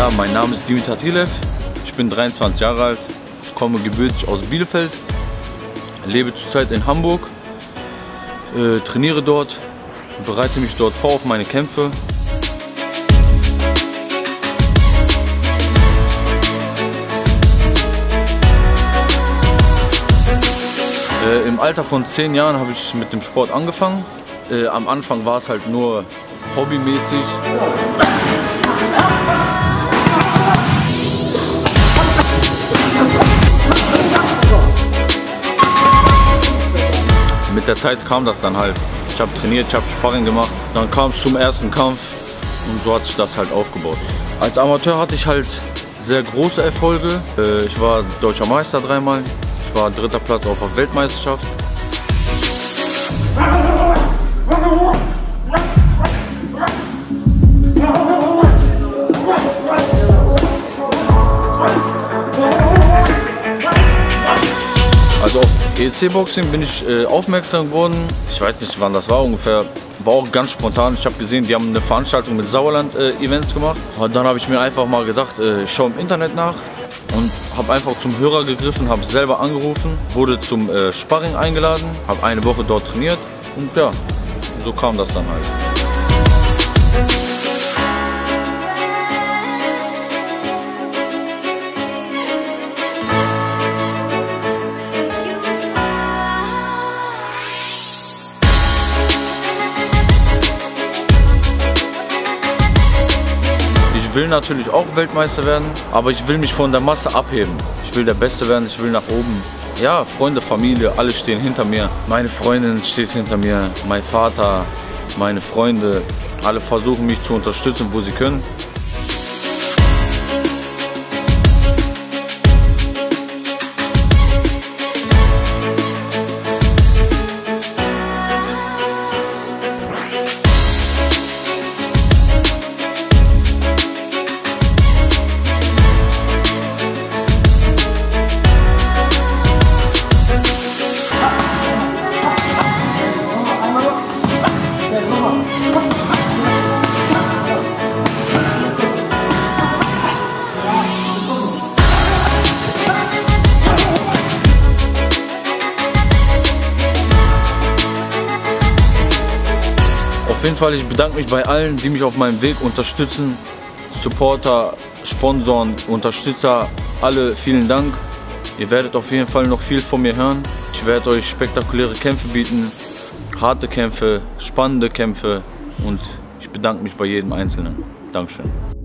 Emil Tatilev, ich bin 23 Jahre alt, komme gebürtig aus Bielefeld, lebe zurzeit in Hamburg, äh, trainiere dort, bereite mich dort vor auf meine Kämpfe. Äh, Im Alter von 10 Jahren habe ich mit dem Sport angefangen. Äh, am Anfang war es halt nur hobbymäßig. Mit der Zeit kam das dann halt. Ich habe trainiert, ich habe Sparring gemacht. Dann kam es zum ersten Kampf und so hat sich das halt aufgebaut. Als Amateur hatte ich halt sehr große Erfolge. Äh, ich war deutscher Meister dreimal. Ich war dritter Platz auf der Weltmeisterschaft. Also auf EC-Boxing bin ich äh, aufmerksam geworden. Ich weiß nicht, wann das war ungefähr. War auch ganz spontan. Ich habe gesehen, die haben eine Veranstaltung mit Sauerland-Events äh, gemacht. Und dann habe ich mir einfach mal gedacht, äh, ich schaue im Internet nach und habe einfach zum Hörer gegriffen, habe selber angerufen, wurde zum äh, Sparring eingeladen, habe eine Woche dort trainiert und ja, so kam das dann halt. Ich will natürlich auch Weltmeister werden, aber ich will mich von der Masse abheben. Ich will der Beste werden, ich will nach oben. Ja, Freunde, Familie, alle stehen hinter mir. Meine Freundin steht hinter mir, mein Vater, meine Freunde. Alle versuchen mich zu unterstützen, wo sie können. Auf jeden Fall, ich bedanke mich bei allen, die mich auf meinem Weg unterstützen. Supporter, Sponsoren, Unterstützer, alle vielen Dank. Ihr werdet auf jeden Fall noch viel von mir hören. Ich werde euch spektakuläre Kämpfe bieten, harte Kämpfe, spannende Kämpfe und ich bedanke mich bei jedem Einzelnen. Dankeschön.